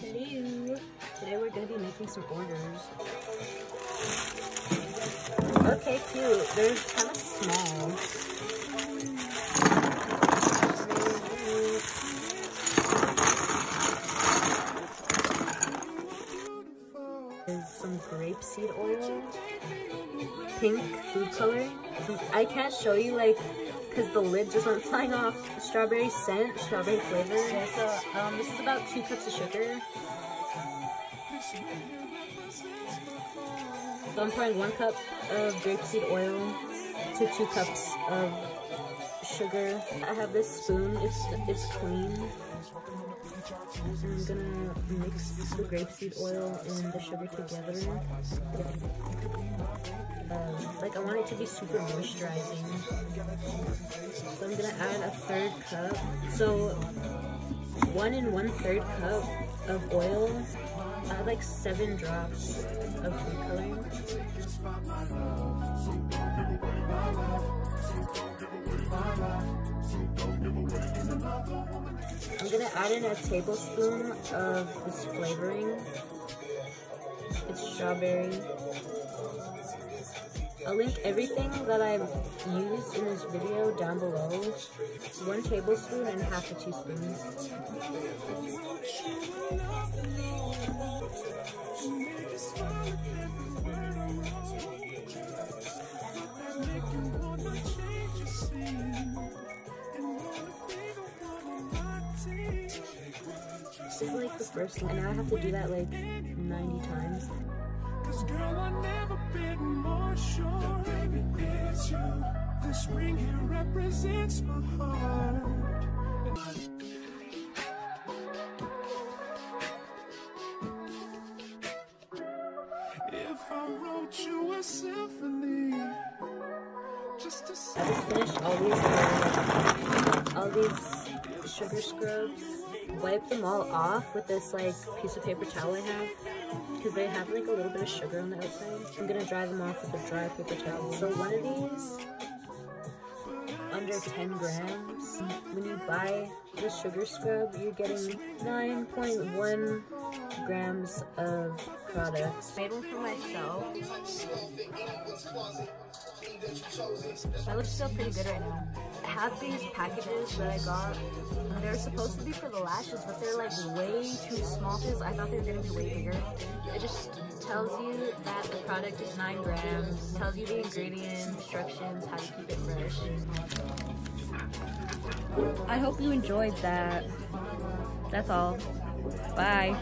Hello. Today we're gonna be making some orders. Okay, cute. They're kind of small. There's some grapeseed oil, pink food color. I can't show you like because the lid just went flying off. Strawberry scent, strawberry flavor. So um, this is about two cups of sugar. So I'm pouring one cup of grapeseed oil to two cups of sugar. I have this spoon. It's it's clean. I'm gonna mix the grapeseed oil and the sugar together. Um, like I want it to be super moisturizing. So I'm gonna add a third cup. So one and one third cup of oil. Add like seven drops of food coloring. I'm gonna add in a tablespoon of this flavoring. It's strawberry. I'll link everything that I've used in this video down below. One tablespoon and half a teaspoon. This is like the first and now I have to do that like 90 times. Cause girl, I never been more sure it's you. This ring here represents my heart. If I wrote you a symphony, just to say. I finished all these uh, all these sugar scrubs. Wipe them all off with this like piece of paper towel I have because they have like a little bit of sugar on the outside. I'm gonna dry them off with a dry paper towel. So one of these under 10 grams. When you buy the sugar scrub, you're getting 9.1 grams of product. Made one for myself. That looks still pretty good right now. I have these packages that I got. They're supposed to be for the lashes, but they're like way too small because I thought they were gonna be way bigger. It just tells you that the product is 9 grams, tells you the ingredients, instructions, how to keep it fresh. I hope you enjoyed that. That's all. Bye.